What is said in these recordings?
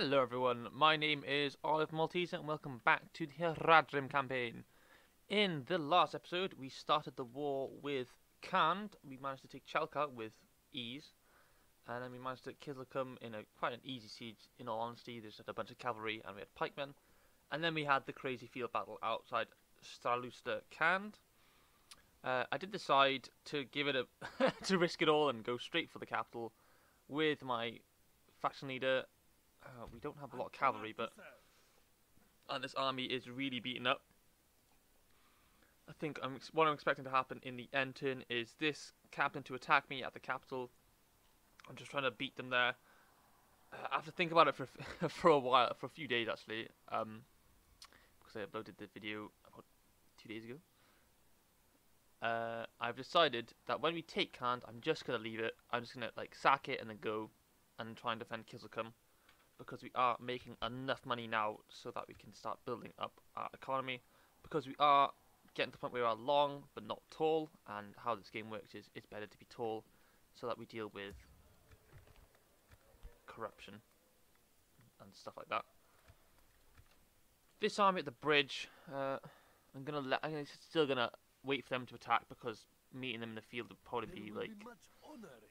Hello everyone, my name is Olive Malteser and welcome back to the Haradrim campaign. In the last episode we started the war with Khand, we managed to take Chelka with ease, and then we managed to Kizilkum in a quite an easy siege in all honesty, there's just a bunch of cavalry and we had pikemen, and then we had the crazy field battle outside Straluster Khand. Uh, I did decide to give it a to risk it all and go straight for the capital with my faction leader uh, we don't have a lot of cavalry, but and this army is really beaten up. I think I'm what I'm expecting to happen in the end turn is this captain to attack me at the capital. I'm just trying to beat them there. Uh, I have to think about it for for a while, for a few days actually, um, because I uploaded the video about two days ago. Uh, I've decided that when we take Khand, I'm just gonna leave it. I'm just gonna like sack it and then go and try and defend Kizilkum because we are making enough money now so that we can start building up our economy because we are getting to the point where we are long but not tall and how this game works is it's better to be tall so that we deal with corruption and stuff like that. This army at the bridge, uh, I'm gonna let. I'm still gonna wait for them to attack because meeting them in the field would probably be like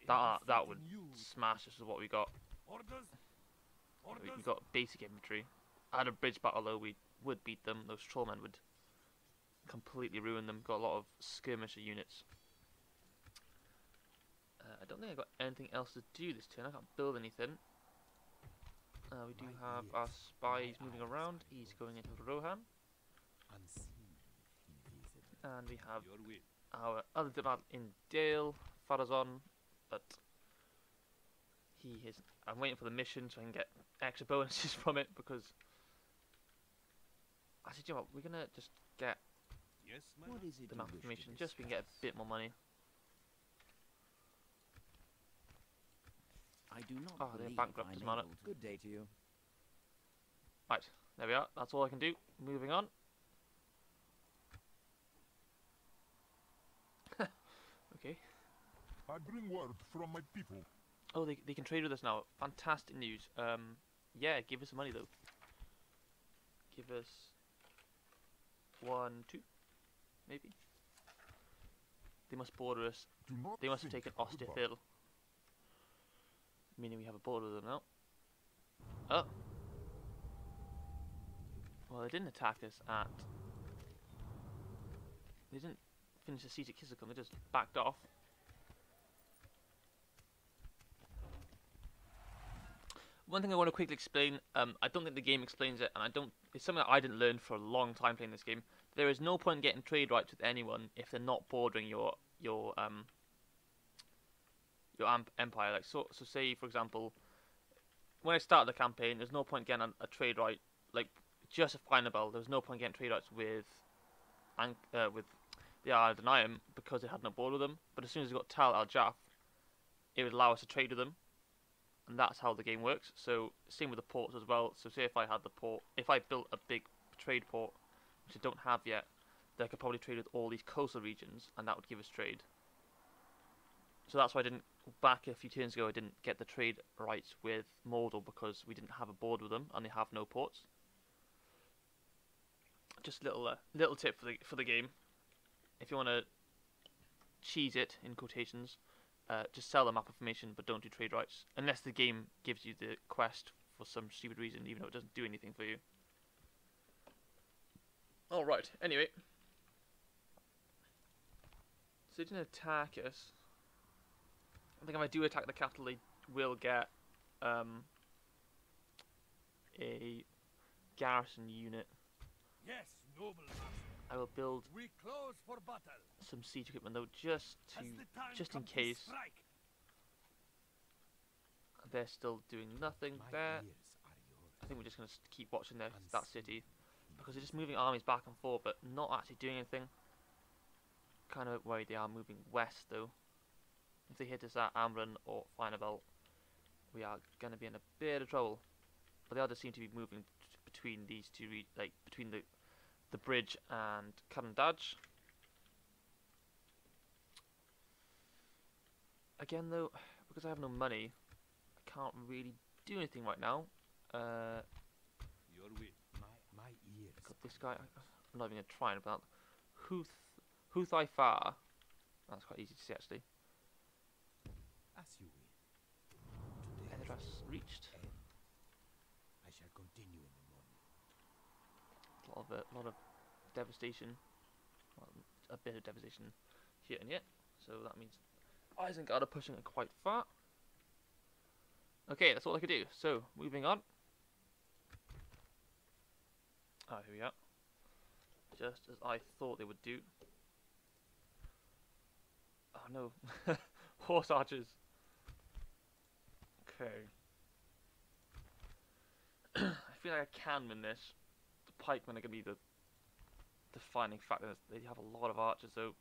that. That would smash us with what we got. Orders. We've got basic infantry. At a bridge battle though, we would beat them. Those trollmen would completely ruin them. Got a lot of skirmisher units. Uh, I don't think I got anything else to do this turn. I can't build anything. Uh, we do have our spies moving around. He's going into Rohan. And we have our other demand in Dale, Farazon, but he is. I'm waiting for the mission so I can get extra bonuses from it because. Actually, you know what? We're gonna just get yes, what is it the map information just so we can get a bit more money. I do not. Oh, they're bankrupt as well. Good day to you. Right, there we are. That's all I can do. Moving on. okay. I bring word from my people. Oh, they, they can trade with us now. Fantastic news. Um, yeah, give us money though. Give us one, two, maybe. They must border us. They must have taken Osterthil. Meaning we have a border with them now. Oh. Well, they didn't attack us at... They didn't finish the siege at Kizilkum, they just backed off. One thing I want to quickly explain, um, I don't think the game explains it, and I don't. It's something that I didn't learn for a long time playing this game. There is no point in getting trade rights with anyone if they're not bordering your your um your empire. Like so, so say for example, when I started the campaign, there's no point getting a, a trade right. Like just a Finabel, there was no point getting trade rights with, uh, with the Isle of because it had no border with them. But as soon as we got Tal Al Jaf, it would allow us to trade with them and that's how the game works. So same with the ports as well. So say if I had the port, if I built a big trade port, which I don't have yet, then I could probably trade with all these coastal regions, and that would give us trade. So that's why I didn't back a few turns ago. I didn't get the trade rights with Mordor because we didn't have a board with them, and they have no ports. Just a little uh, little tip for the for the game. If you want to cheese it in quotations, uh, just sell the map information, but don't do trade rights unless the game gives you the quest for some stupid reason, even though it doesn't do anything for you. All right. Anyway, so they didn't attack us. I think if I do attack the capital, they will get um, a garrison unit. Yes, noble I will build some siege equipment though, just to just in case they're still doing nothing My there. I think we're just going to keep watching their, that city because they're just moving armies back and forth, but not actually doing anything. Kind of worried they are moving west though. If they hit us at Amran or Finabelt, we are going to be in a bit of trouble. But they all just seem to be moving between these two, like between the the bridge and cut and Dodge. Again though, because I have no money, I can't really do anything right now. Uh, Your way. My my ears. got this guy. I'm not even gonna try and about Huth Huthai Far. That's quite easy to see actually. As you will. Address reached. end. I shall continue in the morning. A lot of uh, lot of devastation. Well, a bit of devastation here and yet. So that means Isengard are pushing it quite far. Okay, that's all I could do. So moving on. Ah, here we are. Just as I thought they would do. Oh no, horse archers. Okay. I feel like I can win this. Pikemen are going to be the defining factor. They have a lot of archers, so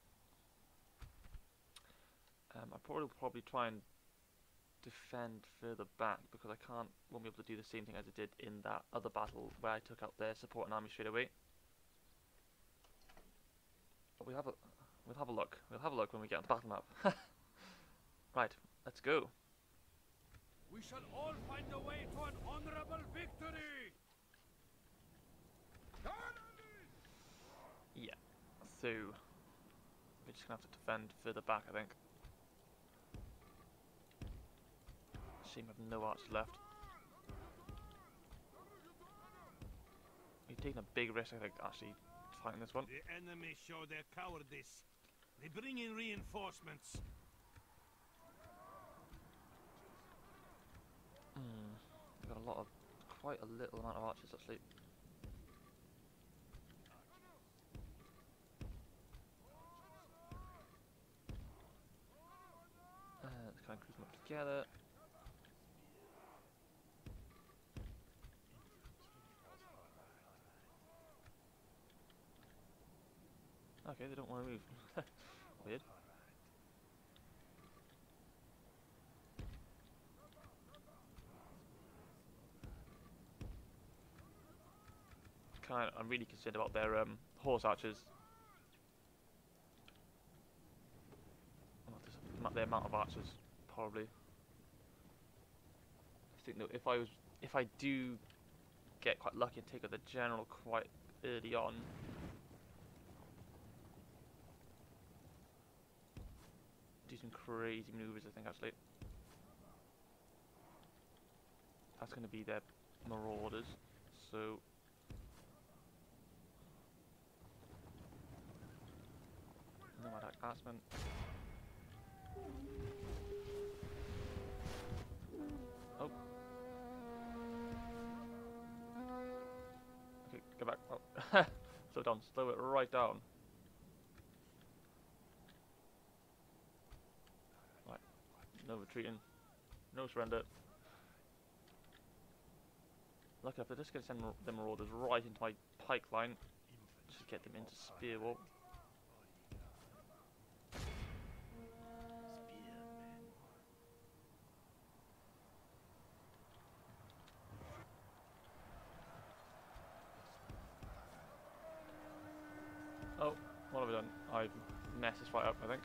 Um, I probably will probably try and defend further back because I can't won't be able to do the same thing as I did in that other battle where I took out their supporting army straight away. But we'll have a we'll have a look. We'll have a look when we get on the battle map. right, let's go. We shall all find a way to an honorable victory. Yeah. So we're just gonna have to defend further back, I think. Shame we have no archers left. We've taken a big risk, I think, actually fighting this one. The enemy show their cowardice. They bring in reinforcements. Hmm. We've got a lot of, quite a little amount of archers actually. Uh, let's up together. Okay, they don't want to move. Weird. Kind of, I'm really concerned about their um, horse archers. Their amount of archers, probably. I think that if I was, if I do get quite lucky and take out the general quite early on, do some crazy maneuvers. I think actually. That's going to be their marauders. So Nomad Axeman. Back. Oh. slow down. Slow it right down. Right. No retreating. No surrender. Lucky enough, they're just going to send mar- the marauders right into my pike line. Just get them into spear wall. This fight up, I think.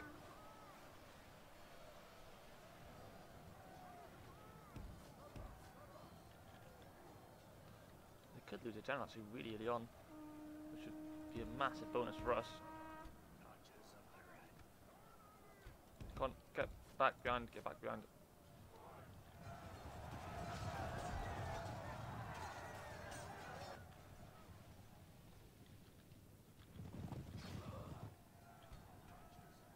They could lose a general actually really early on, which would be a massive bonus for us. Come on, get back behind, get back behind.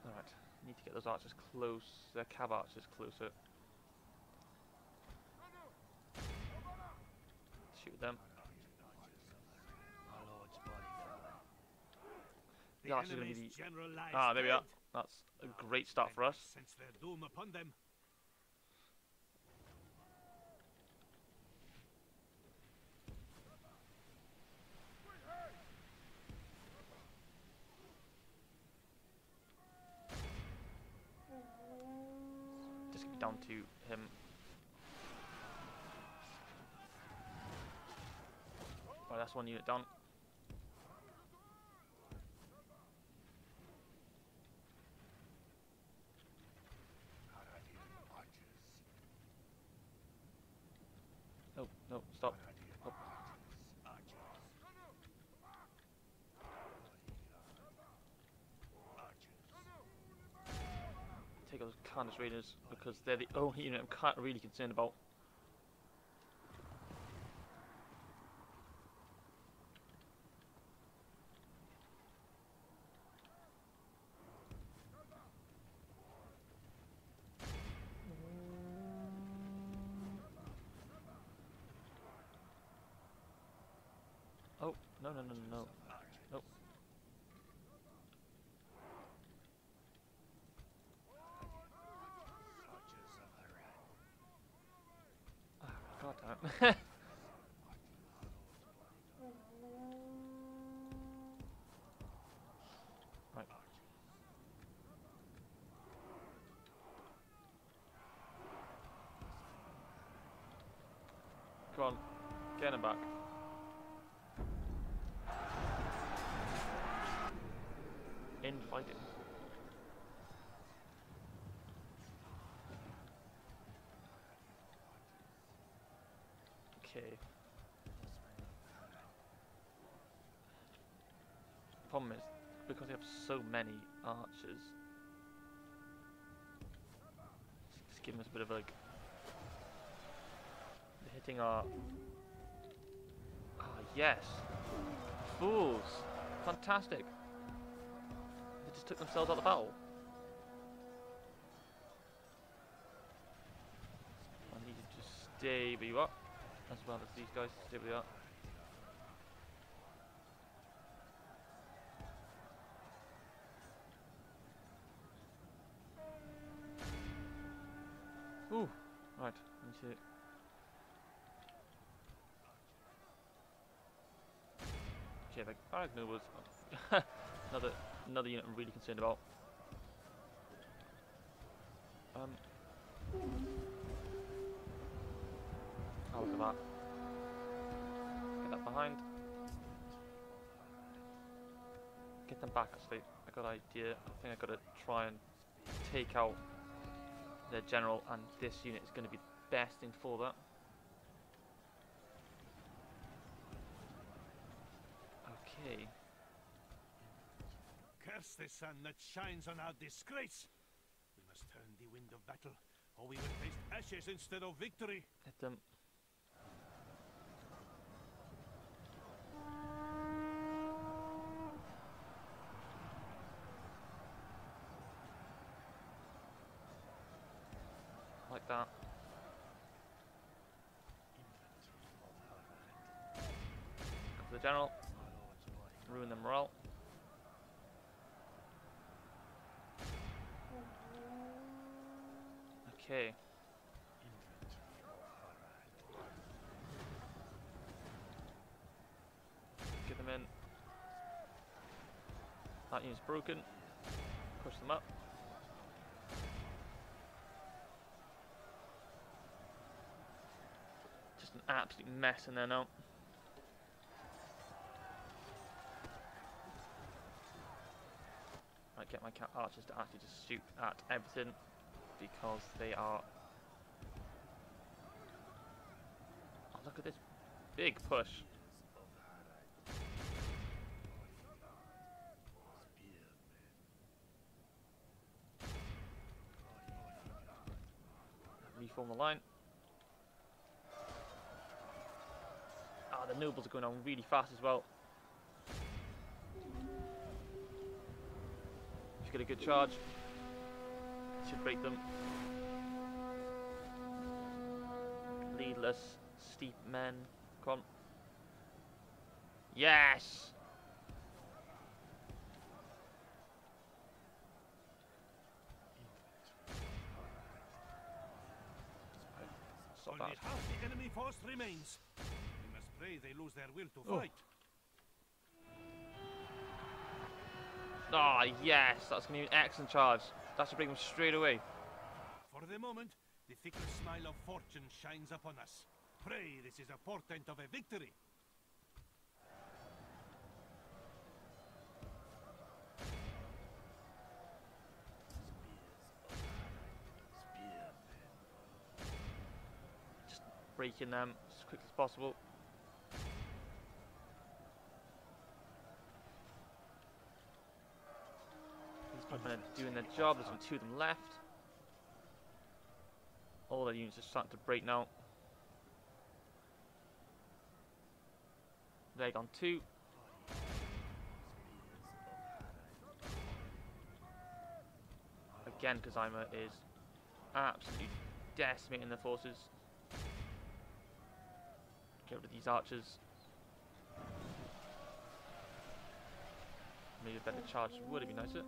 Alright, need to get those archers close, their cab archers closer. Shoot them. The gonna be the- Ah, there we are. That's a great start for us. Sense their doom upon them. Just gonna be down to him. Right, that's one unit down. No, no, stop. Take those Carnage Raiders because they're the only unit I'm really concerned about. Oh, no, no, no, no, no. Nope. Ah, God damn it. right. Come on, get him back. Infighting. Okay. Problem is, because they have so many archers, it's giving us a bit of like. Hitting our. Ah, yes! Fools! Fantastic! Just took themselves out of the battle. I need you to stay where you are, as well as these guys stay where they are. Ooh, right, I need to. Okay, the Aragnu was another another unit I'm really concerned about. Um. Oh, look at that. Get that behind. Get them back, actually. I got an idea. I think I gotta try and take out their general, and this unit is going to be best thing for that. Okay. The sun that shines on our disgrace. We must turn the wind of battle, or we will taste ashes instead of victory. Hit them. Like that. The general. Ruin the morale. Okay. Get them in. That unit's broken. Push them up. Just an absolute mess in there now. I get my archers to actually just shoot at everything because they are. Oh, look at this big push. Reform the line. Ah, the nobles are going on really fast as well. You get a good charge, should break them. Leadless, steep men. Come on. Yes! Stop Only that. half the enemy force remains. We must pray they lose their will to Oh. fight. Ah, yes! That's going to be an excellent charge. That should bring them straight away. For the moment, the fickle smile of fortune shines upon us. Pray this is a portent of a victory. break breaking them as quick as possible. People are doing their job. There's only two of them left. All their units are starting to break now. Leg gone two. Again, Khuzaymah is absolutely decimating the forces. Get rid of these archers. Maybe a better charge would have been nicer.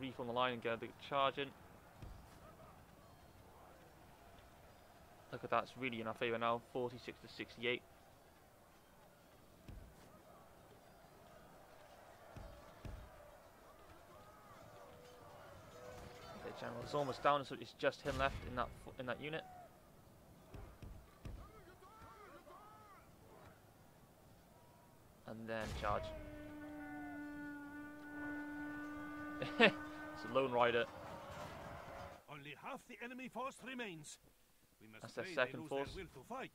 Reform the line and get a big charge in. Look at that, it's really in our favour now, 46 to 68. Okay, general is almost down, so it's just him left in that in that unit. And then charge. it's a lone rider. Only half the enemy force remains. We must That's their second they force. their will to fight.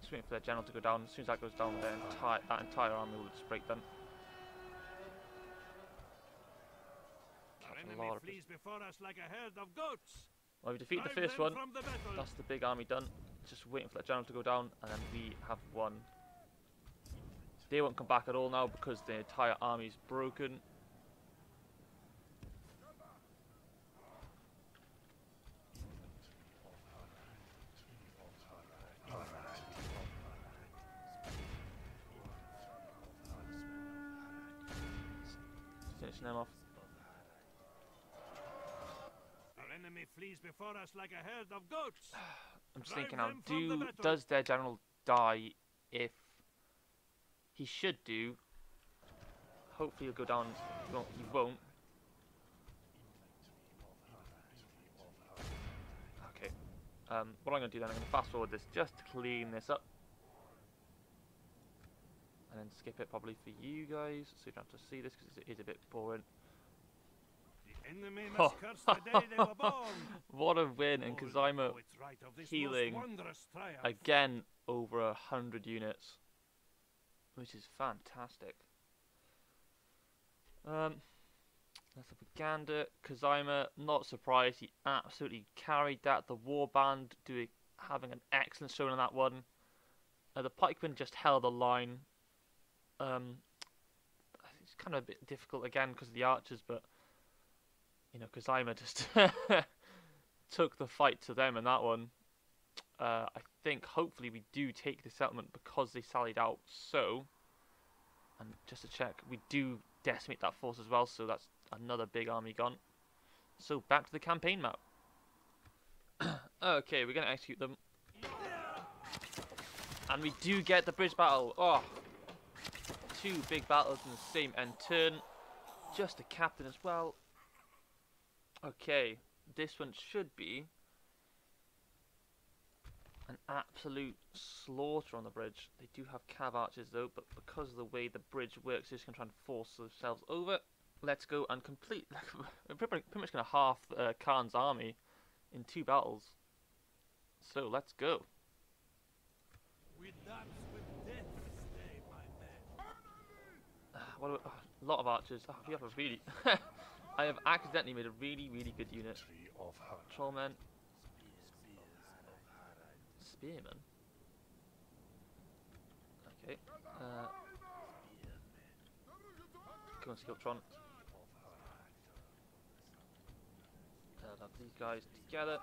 Just waiting for their general to go down. As soon as that goes down, their entire that entire army will just break them. Our a enemy lot of flees before us like a herd of goats. Well, we defeat the first one. The. That's the big army done. Just waiting for that general to go down, and then we have won. They won't come back at all now because the entire army is broken. Finishing them off. Our enemy flees before us like a herd of goats. I'm just Drive thinking now, them from the do does their general die if he should do? Hopefully he'll go down. He won't. He won't. Okay. Um, what I'm going to do then, I'm going to fast forward this just to clean this up. And then skip it probably for you guys, so you don't have to see this because it is a bit boring. The enemy must curse the day they were born. What a win, and All Khuzaymah know it's right of this most healing again over a hundred units, which is fantastic. Um, that's the propaganda. Khuzaymah, not surprised, he absolutely carried that. The warband doing having an excellent showing on that one. Uh, the pikemen just held the line. Um, it's kind of a bit difficult again because of the archers, but you know, Khuzaymah just took the fight to them in that one. Uh, I think hopefully we do take the settlement because they sallied out. So, and just to check, we do decimate that force as well. So that's another big army gone. So back to the campaign map. okay, we're gonna execute them, and we do get the bridge battle. Oh, two big battles in the same end turn. Just a captain as well. Okay, this one should be an absolute slaughter on the bridge. They do have cav archers though, but because of the way the bridge works, they're just going to try and force themselves over. Let's go and complete. We're pretty, much going to half uh, Khand's army in two battles. So let's go. We dance with death this day, my men. What a, a lot of archers. Oh, we have a really. I have accidentally made a really, really good unit. Trollmen. Spearmen. Okay. Uh, go on, Skiltron. Uh, these guys together.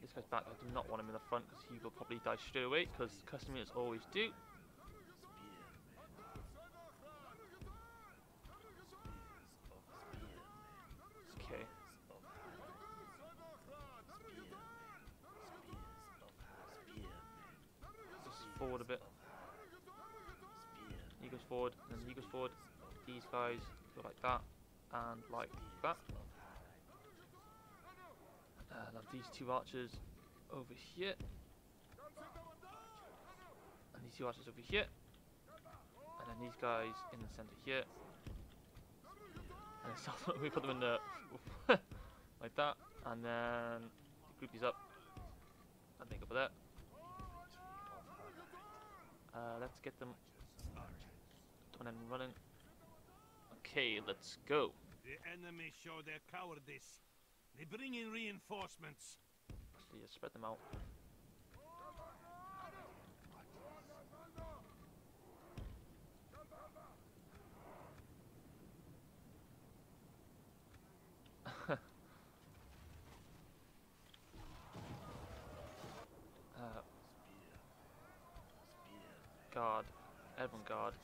This guy's back. I do not want him in the front because he will probably die straight away because custom units always do. Okay. Just forward a bit. He goes forward, and he goes forward. These guys go like that, and like that. Uh, now these two archers over here. And these two archers over here. And And then these guys in the center here. And so we put them in the like that, and then group these up, and they go for that. Uh, let's get them and running. Okay, let's go. The enemy show their cowardice. They bring in reinforcements. You spread them out. uh, guard, everyone guard.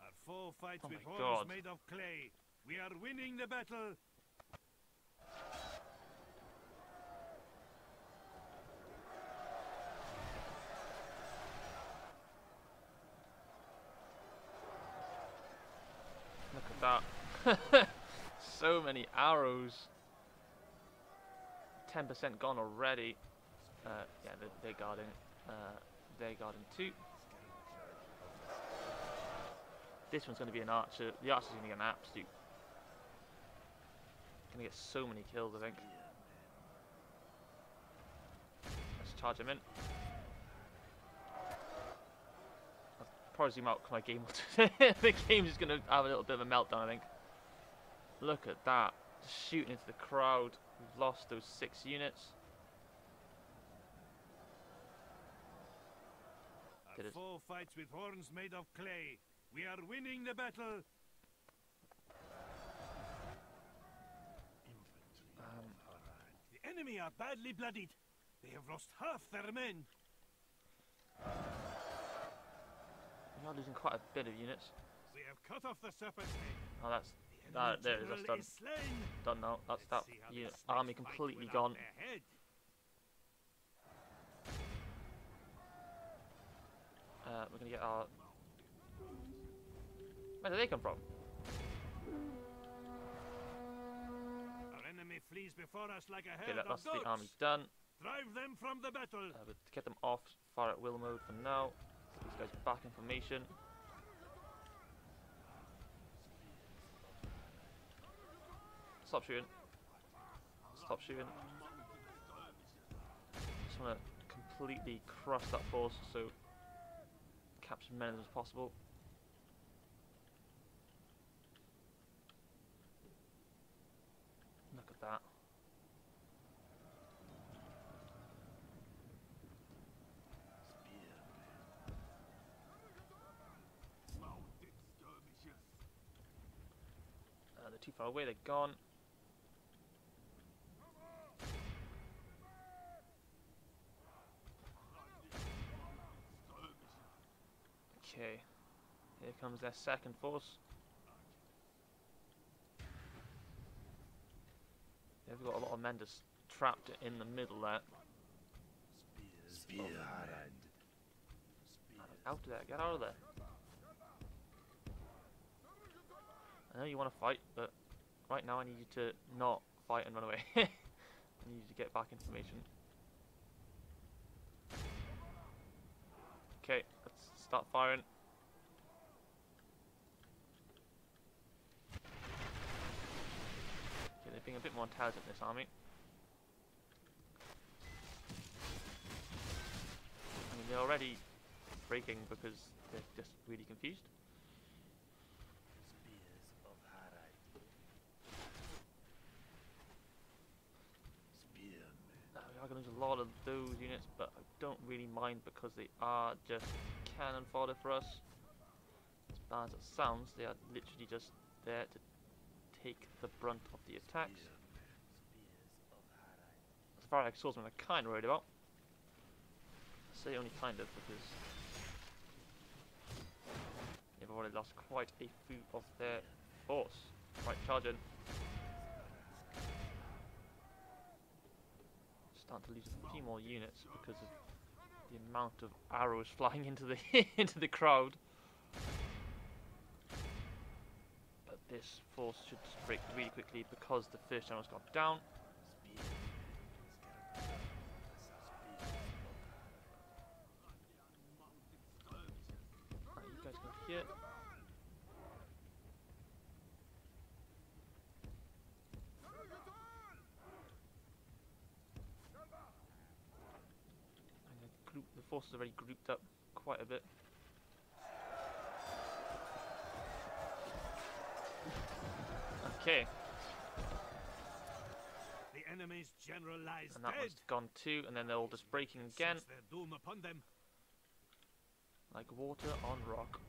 Our foe fights Oh with God. made of clay. We are winning the battle. Look at that. so many arrows. 10% gone already. Uh, yeah, they're, they're guarding. Uh, they're guarding too. This one's going to be an archer. The archer's going to get an absolute. Going to get so many kills, I think. Let's charge him in. I'll probably zoom out 'cause my game. will the game's just going to have a little bit of a meltdown, I think. Look at that. Just shooting into the crowd. We've lost those six units. Our foe fights with horns made of clay. We are winning the battle. Um, The enemy are badly bloodied. They have lost half their men. we are losing quite a bit of units. We have cut off the serpent's head. Oh, that's The Ah, enemy there it is, that's done. done now. That's that see how the unit, snakes army completely gone. Uh, we're gonna get our. Where did they come from? Our enemy flees before us like a Okay, herd that, of that's goats. the army done. Drive them from the battle. Uh, get them off, fire at will mode for now. These guys back in formation. Stop shooting. Stop shooting. Just want to completely crush that force so capture as many as possible. Look at that. Uh, they're too far away, they're gone. Okay, here comes their second force. They've got a lot of men just trapped in the middle there. Out of there, get out of there. I know you want to fight, but right now I need you to not fight and run away. I need you to get back information. Okay, let's start firing. Okay, they're being a bit more intelligent, this army. I mean, they're already breaking because they're just really confused. We are going to lose a lot of those units, but I don't really mind because they are just cannon fodder for us. As bad as it sounds, they are literally just there to take the brunt of the attacks. As far as swordsmen are kind of worried about. I say only kind of because they've already lost quite a few of their force. Right, charging. Starting to lose a few more units because of the amount of arrows flying into the into the crowd. this force should break really quickly because the first channel's gone down. You guys go here. And the, group, the already grouped up quite a bit. Okay, The enemy's general lies and that dead. one's gone too, and then they're all just breaking again, doom upon them. like water on rock.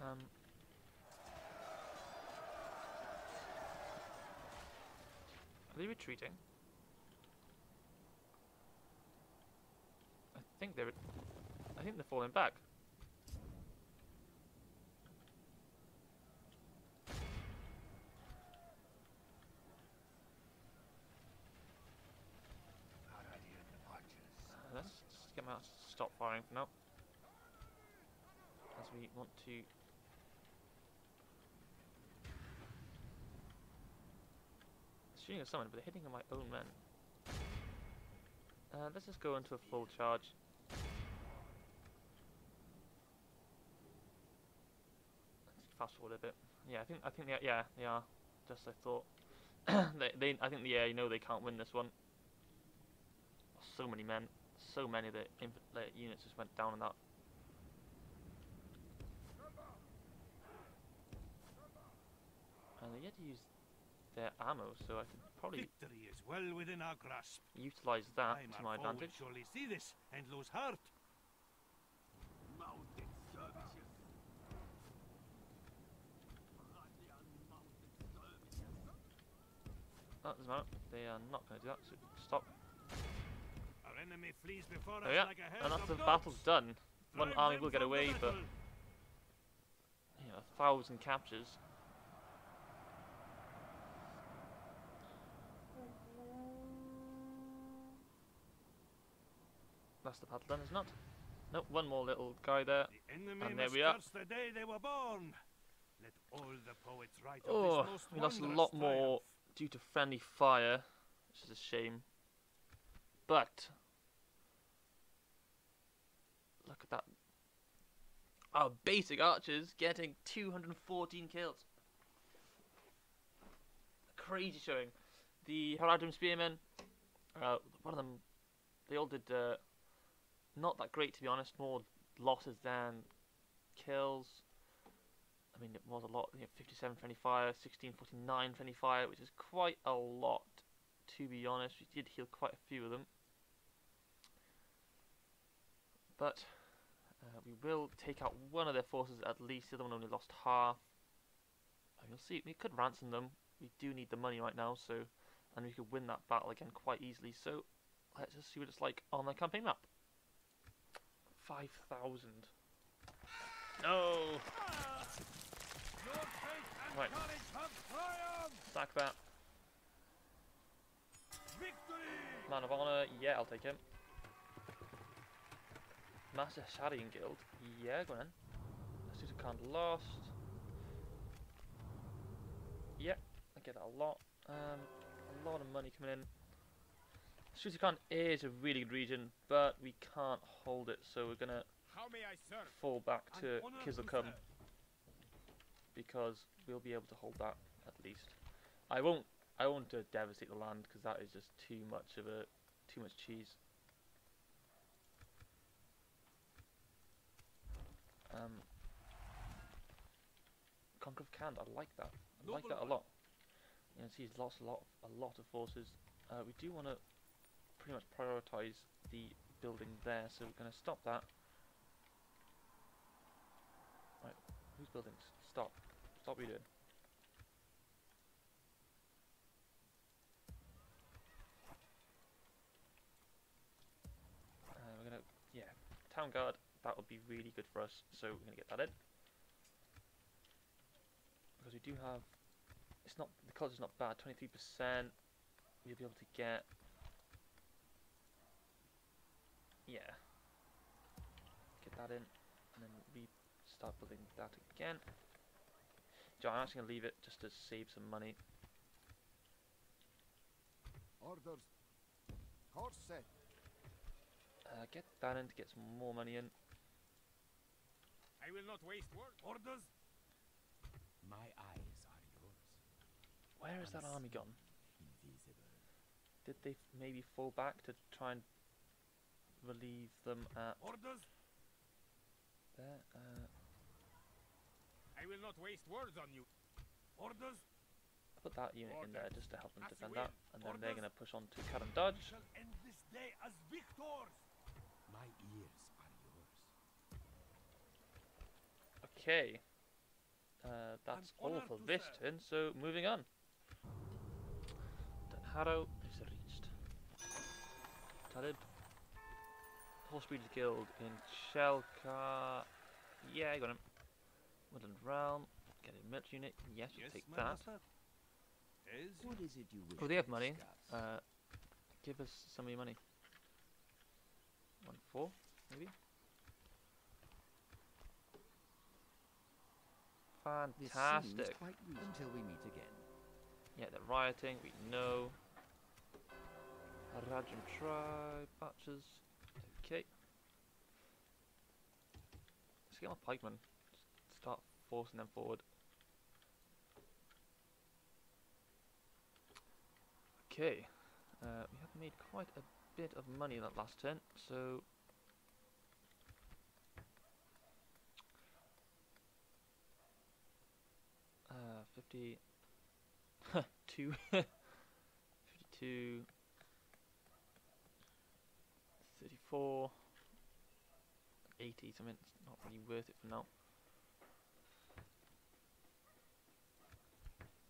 Um, are they retreating? Think they're. I think they're falling back. Uh, let's just get my stop firing for now. As we want to. Shooting at someone, but they're hitting at my own men. Uh, let's just go into a full charge. Fast forward a bit. Yeah, I think I think they are, yeah they are. Just I thought. they they I think yeah you know they can't win this one. So many men, so many of the units just went down in that. And they had to use their ammo, so I could probably Victory is well within our grasp. utilize that Time to my advantage. surely see this and lose heart. That doesn't matter. They are not going to do that. So stop. Our enemy flees before There us we like And after the dogs. battle's done, one Drive army will get away, but you know, a thousand captures. That's the battle done, is not? Nope, one more little guy there. The And there we are. the day they were born. Let all the poets write of Oh, we lost a lot more. Due to friendly fire, which is a shame. But look at that. Our basic archers getting 214 kills. Crazy showing. The Haradrim spearmen, uh, one of them, they all did uh, not that great to be honest. More losses than kills. I mean, it was a lot. You know, 57 friendly fire, 16, 49 friendly fire, which is quite a lot, to be honest. We did heal quite a few of them. But uh, we will take out one of their forces at least. The other one only lost half. And you'll see, we could ransom them. We do need the money right now, so and we could win that battle again quite easily. So let's just see what it's like on the campaign map. 5,000. No! Right. courage have triumphed! Sack that. Man of Honor, yeah, I'll take him. Master Shadian Guild, yeah, go on then. Suitor Khan lost. Yep, I get that a lot. Um, a lot of money coming in. Suitor is a really good region, but we can't hold it, so we're gonna How may I serve? fall back to honor to Kizilkum serve. Because we'll be able to hold that at least. I won't. I won't uh, devastate the land because that is just too much of a too much cheese. Um, Conquer of Khand, I like that. I like that a lot. You can see, he's lost a lot, a lot of forces. Uh, we do want to pretty much prioritize the building there, so we're going to stop that. Right, whose buildings? Stop. Stop you're doing. Uh, we're gonna, yeah, town guard. That would be really good for us. So we're gonna get that in because we do have. It's not the college is not bad. Twenty three percent. We'll be able to get. Yeah. Get that in, and then we start building that again. So I'm actually gonna leave it just to save some money. Orders. Course set. Uh, get that in to get some more money in. I will not waste word. Orders? My eyes are yours. Where's that army gone? Did they maybe fall back to try and relieve them at Orders? there? Uh, I will not waste words on you. Orders? put that unit in there just to help them As defend that, and then they're going to push on to Karen We Dodge. shall end this day as victors. My ears are yours. Okay. Uh, that's all honour for this serve. turn, so moving on. Den Harrow is reached. Talib. Horse Breeders Guild in Shelka. Yeah, I got him. Woodland Realm. Get a military unit. Yes, you take that. What is it you wish Oh, they have money. Uh, give us some of your money. One four, maybe. Fantastic. quite. Until we meet again. Yeah, they're rioting. We know. Rajam tribe batches. Okay. Let's get my pikemen. Forcing them forward. Okay. Uh, we have made quite a bit of money in that last turn, so. Uh, 50. two. 52. 34. 80 something. It's not really worth it for now.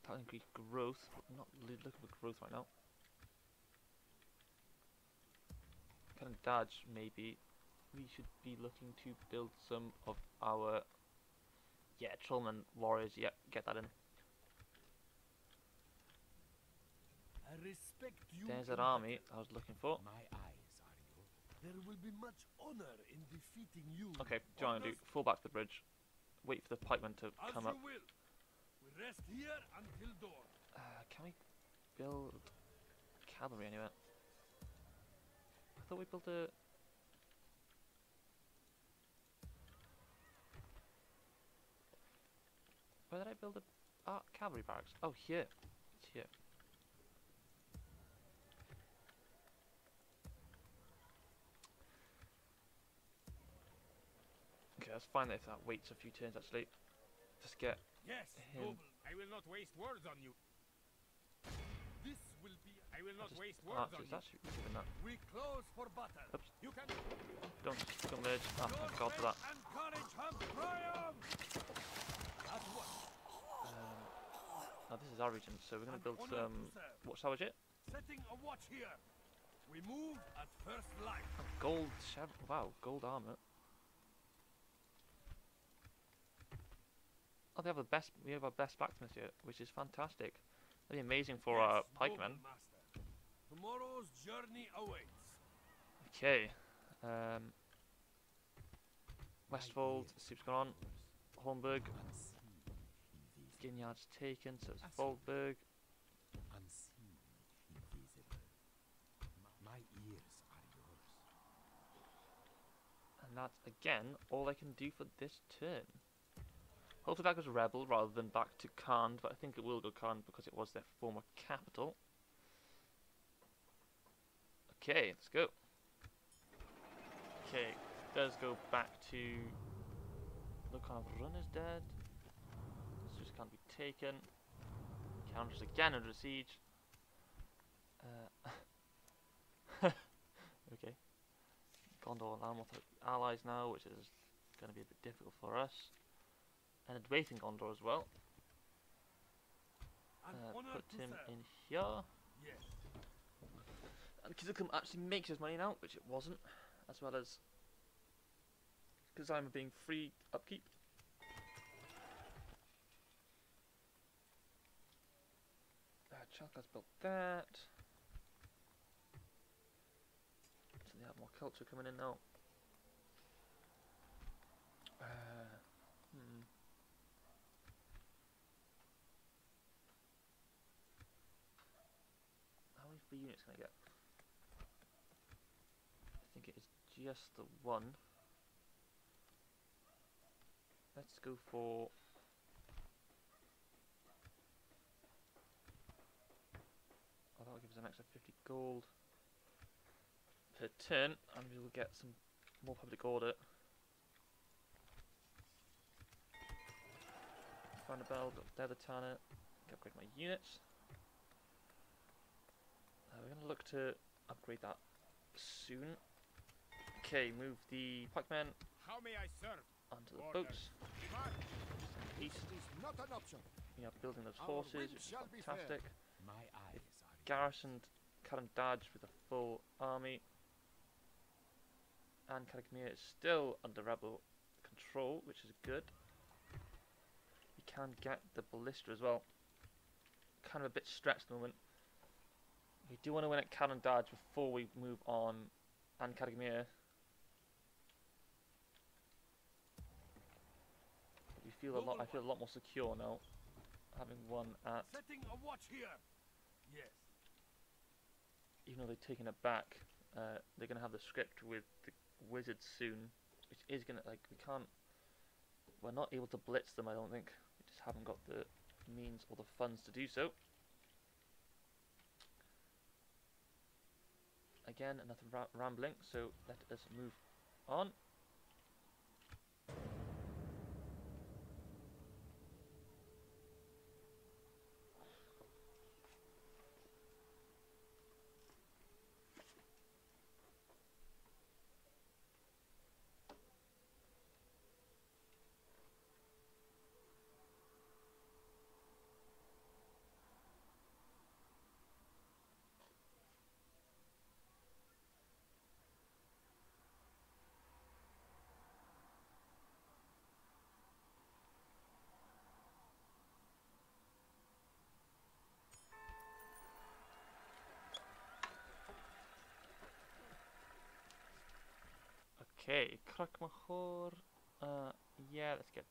That'll increase growth, but I'm not really looking for growth right now. Kind of dodge, maybe. We should be looking to build some of our. Yeah, Trollman warriors. Yeah, get that in. I respect you. There's that army. I was looking for. My eyes are yours. There will be much honor in defeating you. Okay, do you want to do? Fall back to the bridge. Wait for the pikemen to As come up. will. Rest here until dawn. Uh, can we build cavalry anywhere? I thought we built a. Where did I build a uh, cavalry barracks? Oh, here. It's here. Okay, that's fine if that waits a few turns actually. Just get Yes, noble. I will not waste words on you. This will be. I will not just waste words on you. Actually, that. We close for battle. Oops. You can. Don't merge. Oh, Your thank God for that. and courage have triumphed. At what? Um, now this is our region, so we're going to build honor some to serve. watchtower jet. Setting a watch here. We move at first light. Oh, gold chev Wow, gold armor. Oh, they have the best. We have our best blacksmith here, which is fantastic. That'd be amazing for our Yes, pikemen. Tomorrow's journey awaits. Okay. Um, Westfold, Sleep's gone on. Hornburg. Ginyard's taken, so it's Foldberg. Unseen, invisible. My ears are yours. And that's again all I can do for this turn. Hopefully that goes Rebel rather than back to Khand, but I think it will go Khand because it was their former capital. Okay, let's go. Okay, does go back to kind of run is dead. This just can't be taken. Counters again under siege. Uh, okay. Gondor and are allies now, which is going to be a bit difficult for us. And a waiting Gondor as well. Uh, put him in here. Yes. And Kizilkum actually makes his money now, which it wasn't, as well as because I'm being free upkeep. Uh, Chalka's built that. So they have more culture coming in now. Uh, hmm. Units can I get? I think it is just the one. Let's go for Oh, that'll give us an extra 50 gold per turn, and we will get some more public order. Find a bell, got Deather Tanner, upgrade my units. We're going to look to upgrade that soon. Okay, move the pikemen How may I serve? onto the boats. March. East, It is not an option. we are building those Our horses, which is shall be fair. fantastic. My eyes are Garrisoned Karan Daj with a full army. And Karakmir is still under rebel control, which is good. We can get the ballista as well. Kind of a bit stretched at the moment. We do want to win at Karan Daj before we move on and Karakmir. We feel a lot. I feel a lot more secure now, having won at Setting a watch here. Yes. even though they've taken it back, uh, they're gonna have the script with the wizards soon, which is gonna like we can't. We're not able to blitz them. I don't think we just haven't got the means or the funds to do so. Again, enough ra- rambling. So let us move on. Okay, Krakmahor. Uh, yeah, let's get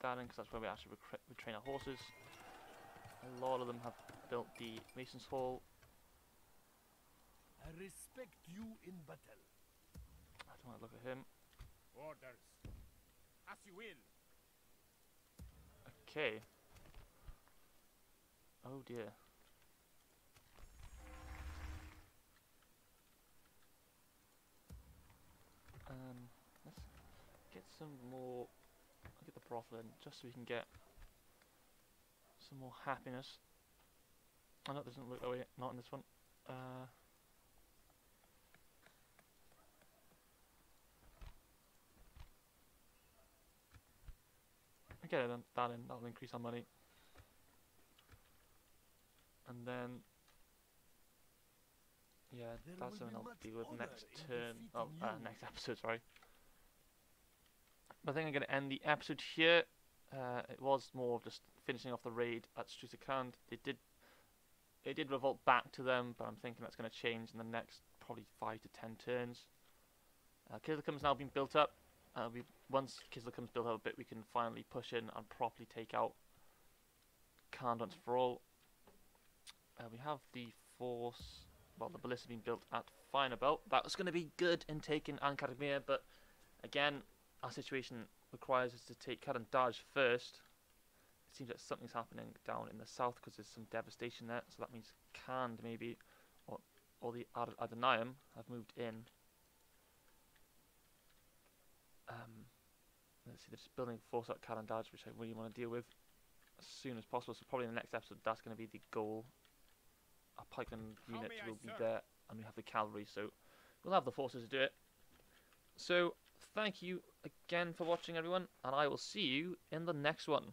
that in because that's where we actually recruit, we train our horses. A lot of them have built the Mason's Hall. I respect you in battle. I don't want to look at him. Orders. As you will. Okay. Oh dear. Um, let's get some more. I'll get the brothel in just so we can get some more happiness. I know it doesn't look that way. Not in this one. Uh. Okay, then that in. That'll increase our money. And then, yeah, that's something I'll deal with next turn. Oh, uh, next episode. Sorry. I think I'm going to end the episode here. Uh, it was more of just finishing off the raid at Struzakand. They did, it did revolt back to them, but I'm thinking that's going to change in the next probably five to ten turns. Uh, Kizilkum's now been built up. Uh, we once Kizilkum's built up a bit, we can finally push in and properly take out Khand once for all. Uh, we have the force, well, the ballista being built at Finer Belt. That was going to be good in taking Ankaramir, but again, our situation requires us to take Karan Daj first. It seems like something's happening down in the south because there's some devastation there, so that means Khand maybe, or, or the Ad- Adonayim have moved in. Um, let's see, they're just building force at Karan Daj, which I really want to deal with as soon as possible. So probably in the next episode, that's going to be the goal. Our pikeman How units may I will be there, and we have the cavalry, so we'll have the forces to do it. So thank you again for watching, everyone, and I will see you in the next one.